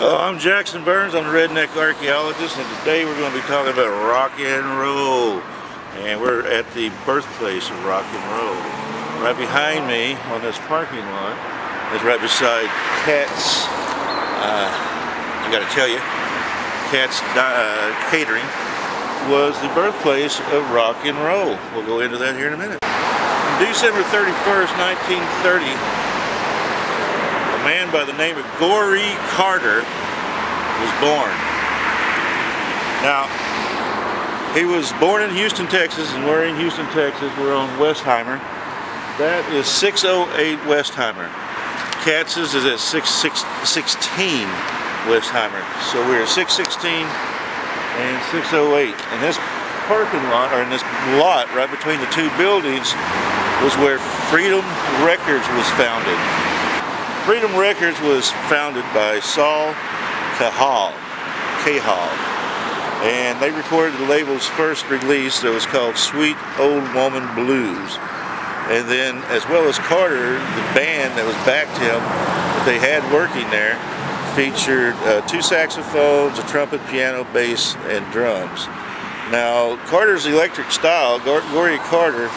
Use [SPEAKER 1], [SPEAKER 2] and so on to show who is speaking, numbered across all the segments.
[SPEAKER 1] Uh, I'm Jackson Burns, I'm the Redneck Archaeologist, and today we're going to be talking about rock and roll. And we're at the birthplace of rock and roll. Right behind me on this parking lot is right beside Katz, uh, I gotta tell you, Katz uh, Catering was the birthplace of rock and roll. We'll go into that here in a minute. December 31st, 1930, a man by the name of Goree Carter was born. Now, he was born in Houston, Texas, and we're in Houston, Texas. We're on Westheimer. That is 608 Westheimer. Katz's is at 616 Westheimer. So we're at 616 and 608. And this parking lot, or in this lot right between the two buildings, was where Freedom Records was founded. Freedom Records was founded by Saul Kahal, Kahal, and they recorded the label's first release that was called Sweet Old Woman Blues. And then, as well as Carter, the band that was backed him, that they had working there, featured uh, two saxophones, a trumpet, piano, bass, and drums. Now, Carter's electric style, Goree Carter,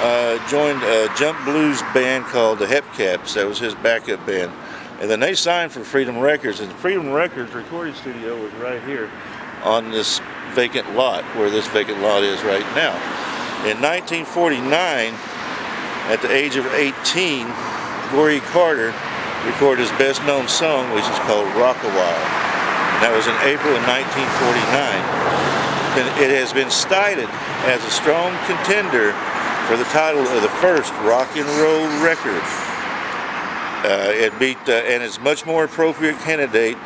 [SPEAKER 1] uh, joined a jump blues band called the Hepcats. That was his backup band. And then they signed for Freedom Records. And Freedom Records recording studio was right here on this vacant lot, where this vacant lot is right now. In 1949, at the age of 18, Goree Carter recorded his best known song, which is called Rock a While. And that was in April of 1949. And it has been cited as a strong contender for the title of the first rock and roll record. Uh, it beat, uh, and is much more appropriate candidate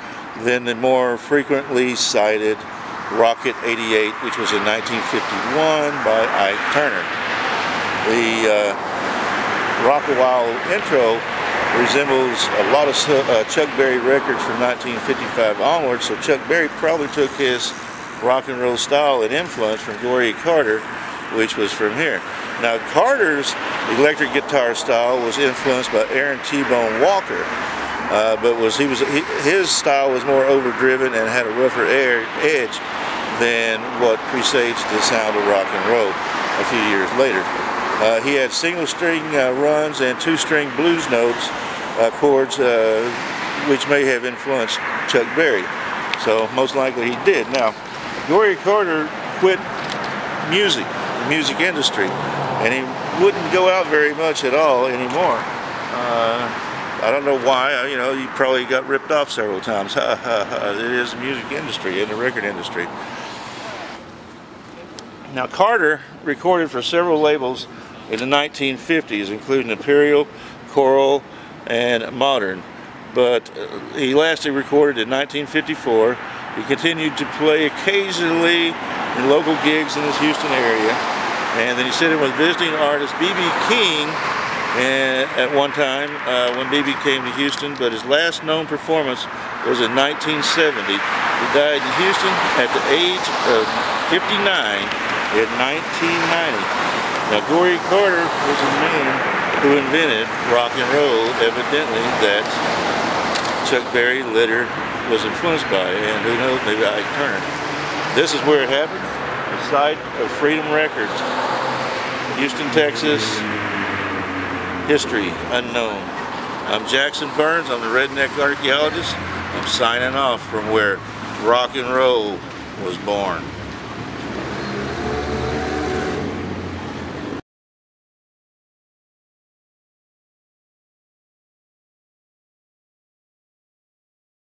[SPEAKER 1] than the more frequently cited Rocket 88, which was in 1951 by Ike Turner. The uh, Rock a intro resembles a lot of uh, Chuck Berry records from 1955 onward, so Chuck Berry probably took his rock and roll style and influence from Gloria Carter, which was from here. Now Carter's electric guitar style was influenced by Aaron T-Bone Walker, uh, but was he was he, his style was more overdriven and had a rougher air, edge than what presaged the sound of rock and roll a few years later. Uh, he had single string uh, runs and two string blues notes uh, chords, uh, which may have influenced Chuck Berry. So most likely he did. Now, Goree Carter quit music, the music industry and he wouldn't go out very much at all anymore. Uh, I don't know why, you know, he probably got ripped off several times. it is the music industry and the record industry. Now Carter recorded for several labels in the 1950s, including Imperial, Coral, and Modern. But uh, he lastly recorded in 1954. He continued to play occasionally in local gigs in this Houston area. And then he said it was visiting artist B.B. King and at one time uh, when B.B. came to Houston, but his last known performance was in 1970. He died in Houston at the age of 59 in 1990. Now, Goree Carter was a man who invented rock and roll, evidently that Chuck Berry later was influenced by, and who knows, maybe Ike Turner. This is where it happened site of Freedom Records, Houston, Texas, history unknown. I'm Jackson Burns, I'm the Redneck Archaeologist. I'm signing off from where rock and roll was born.